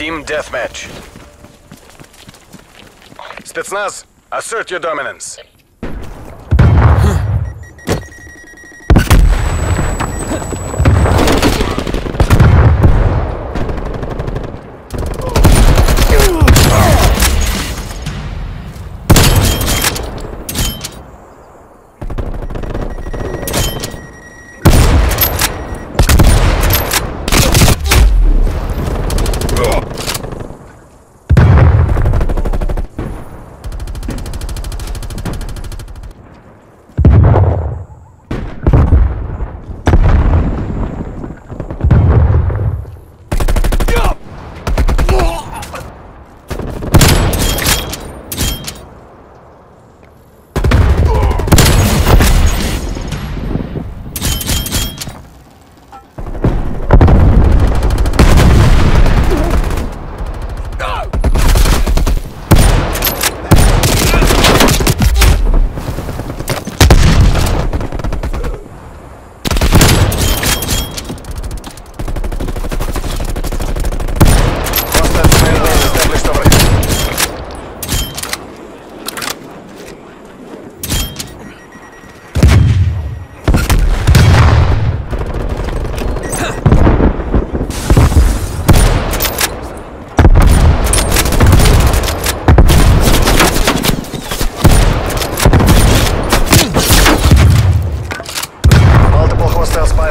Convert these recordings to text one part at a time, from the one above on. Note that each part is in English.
Team Deathmatch. Spetsnaz, assert your dominance.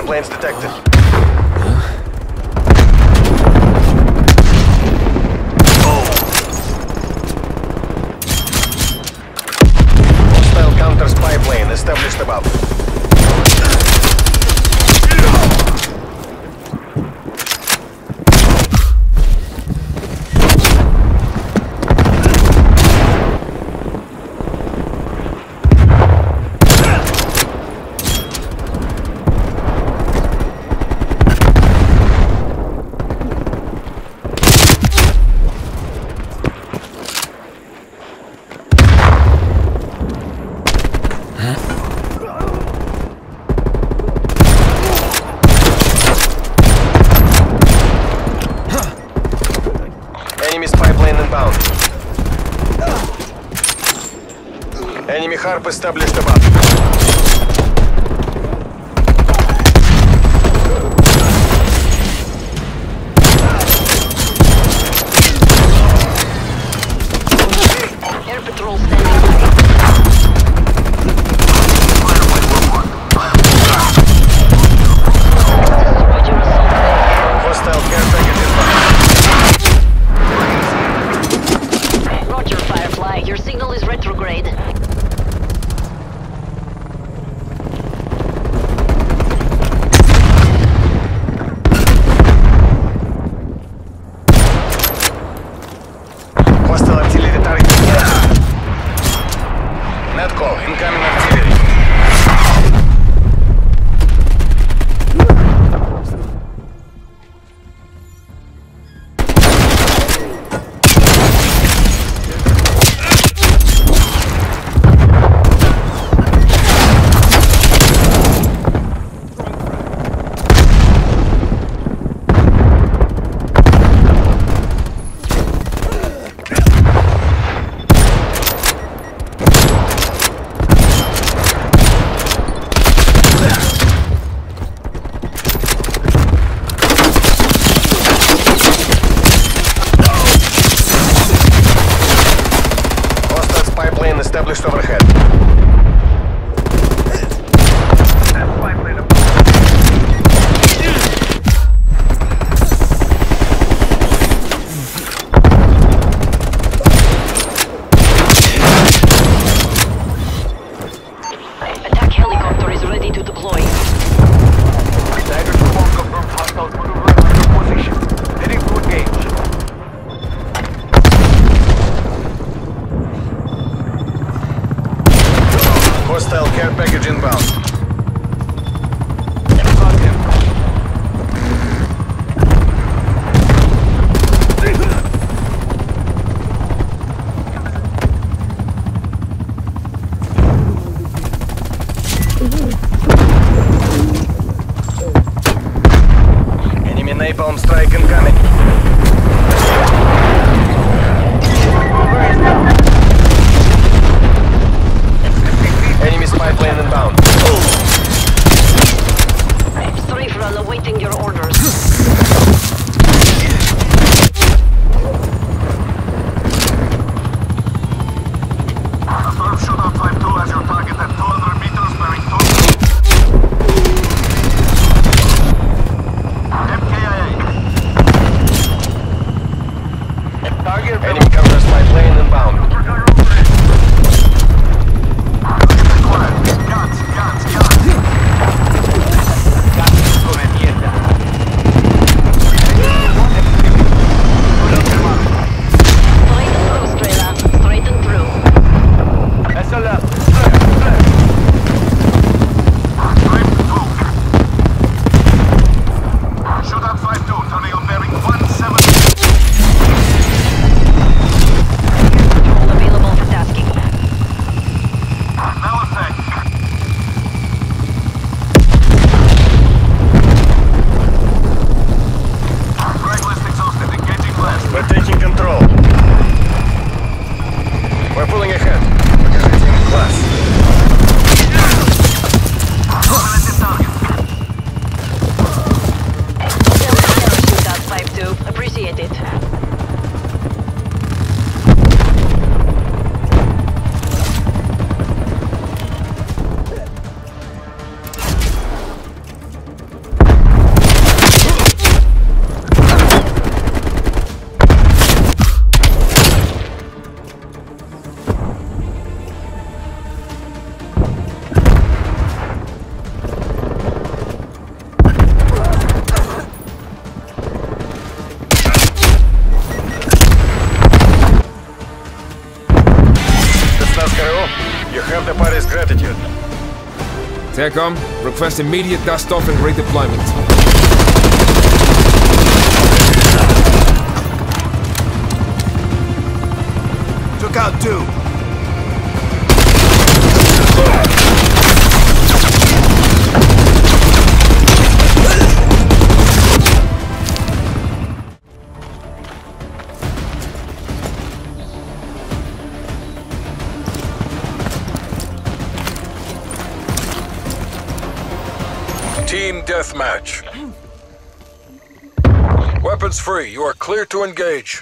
Lab detected. Sharp established a Napalm Strike incoming. Everybody's gratitude. TACOM, request immediate dust-off and redeployment. Took out two. Team deathmatch. Weapons free. You are clear to engage.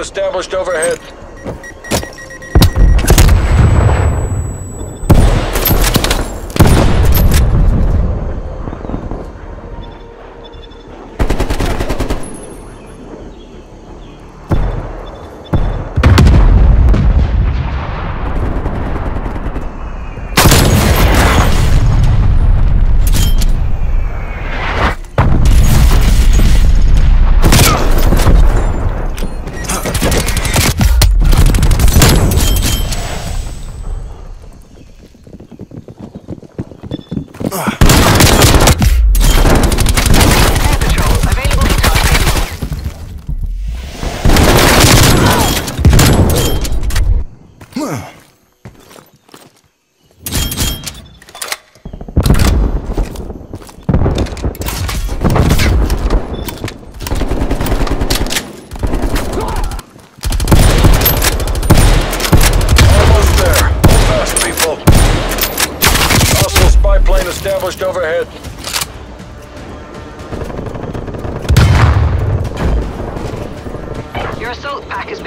Established overhead.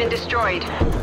Been destroyed.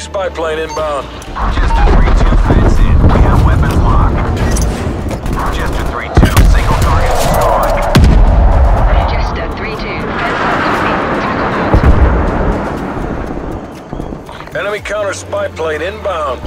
Spy plane inbound. Jester 3-2 fence in. We have weapons locked. Jester 3-2. Single target destroyed. Jester 3-2. Fence out copy. Tackle hold. Enemy counter spy plane inbound.